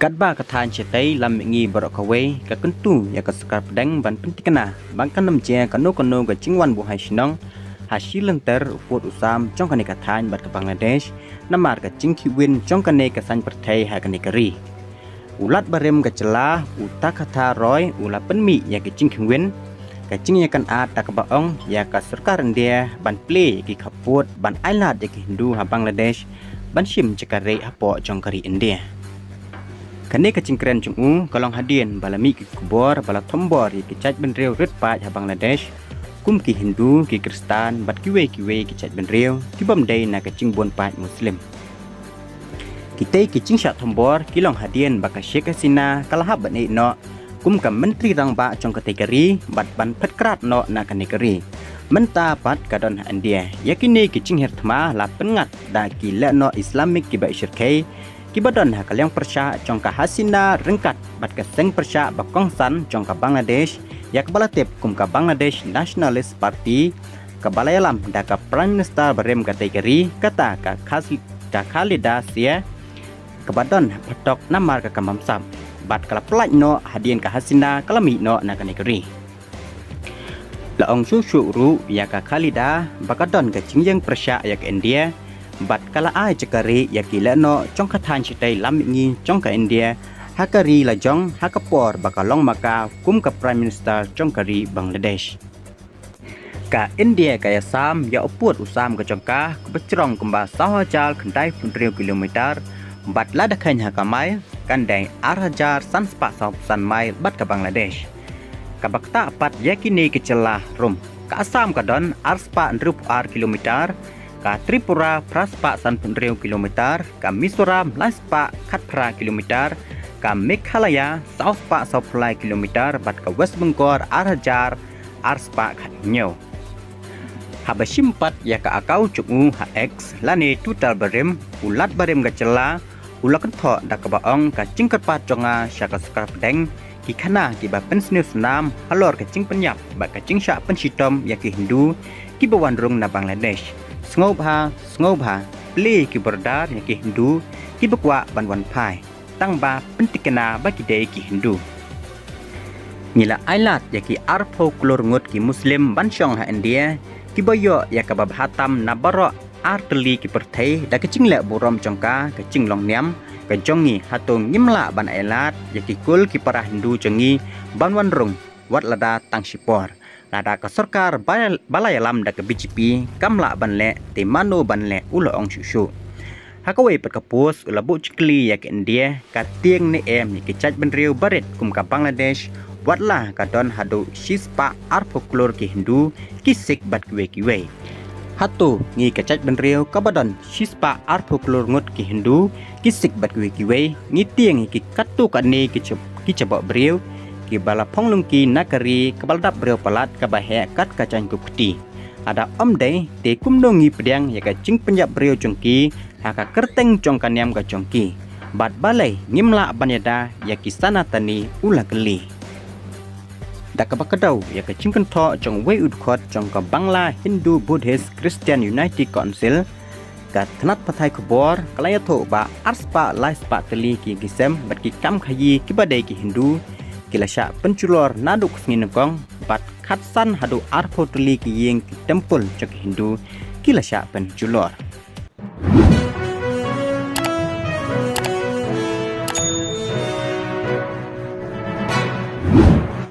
Kat ba katan cetai lam ngi borok kawe ka kentu ya ka sekar pedang ban pentikana bang kanam je kanu kanu ga jingwan bu hai shinong hasil lenter uput usam jong kane katan bat ka Bangladesh. Namar ka jingki win jong kane ka san pertai ha kane kari ulat barem ka celah uta kata roy ula penmi ya ka jingki win ka jing ya kan at ta ka baong ya ka serkar India ban play ki kaput ban ailat ya ki Hindu ha Bangladesh. Ban shim cekare apo jong kari India Kani kecing keren cung u kalong hadian balami ki kubor bala tombor ki chat ben rew rit pa Bangladesh kum ki Hindu ki Kristen bat ki we ki we ki chat ben rew ki bam dai na kecing bon pa Muslim. Kita kecing syak tombor kilong hadian baka Sheikh Hasina kalah ban ei no kum kam menteri rang ba trong kategori bat ban pet krat no na kategori menta pat kadon India yakini kecing hertma la pengat da ki le no Islamic ki ba syirkai Kibadon ha kalyang persya chong ka hasina rengkat. Bat ka seng persya bakong san chong ka Bangladesh. Ya ka balatip kum ka Bangladesh Nationalist Party. Ka balayalam da ka Prime Minister barem kategori kata ka khas ka Khalida sia kebadon patok namar ka kamamsam bat kala pelaj no hadien ka hasina kalami no na kategori Laong su su ru ya ka Khalida. Bakadon ka persya ya ka India bat kala ai cekari yakila no chong kathan chitai lam ngi chong ka India hakari la jong hakapor bakalong maka kum ka prime minister chong kari Bangladesh. Ka India kaya sam ya uput usam ka chong ka kubecrong kumba sawa jal khandai punriu kilometer bat la dakhan hakamai kandai arajar san spa san mai bat ka Bangladesh. Ka bakta pat yakini kecelah rum ka asam ka don arspa rup ar kilometer ka Tripura praspa san penriu kilometer, ka Mizoram laspa katpra kilometer, ka Meghalaya southpa southfly kilometer, bat ka West Bengal arajar arspa khatnyo. Habashimpat ya ka akau cungu ha X lani total barem ulat barem ga cela ulakan tho da ka baong ka cingkat pa syaka skar pedeng ki khana ki ba pensniu sunam halor ka cing penyap ba ka cing sya pensitom ya ki Hindu ki bawandrung na Bangladesh ngop ha ngop ha. Pli ki berdar ya ki Hindu ki bekwa ban wan pai tang ba pentikena ba ki dei ki Hindu. Nila ailat ya ki arpo klor ngot ki Muslim ban syong ha India ki boyo ya ka bab hatam na baro arteli ki perthai da ke cing le burom chongka ke cing long niam ke jongi hatung ngimla ban ailat ya ki kul ki para Hindu jongi ban wan rung wat lada tang sipor nada ka sarkar balai alam da ka BJP kamla banle te mano banle ulo ong shushu hakawai pat ka pos ula bu chikli ya ke India ka tieng ni em ni ke chaj ban riu barit kum ka Bangladesh watla ka don hadu shispa arpoklor ki Hindu ki sik bat kwe kiwe hatu ngi ka chaj ban riu ka badon shispa arpoklor ngot ki Hindu ki sik bat kwe kiwe ngi tieng ki katu ka ni ki chaba briu ki bala ponglungki nakari breu palat ke bahe kat kacang kupti. Ada om dei te kumdongi pedang ya ka cing penjap breu jongki haka kerteng jongkaniam ka jongki. Bat balai ngimla banyada ya ki sana tani ula geli. Ka bakadau ya ka cing kento jong wei udkot jong ka Bangla Hindu Buddhist Christian United Council ka tnat pathai kubor kalaya tho ba arspa laispa teli ki gisem bat ki kam khayi ki badai ki Hindu kilasya penculor naduk nginekong bat khatsan hadu arpo tuli ki yeng tempul cek Hindu kilasya penculor.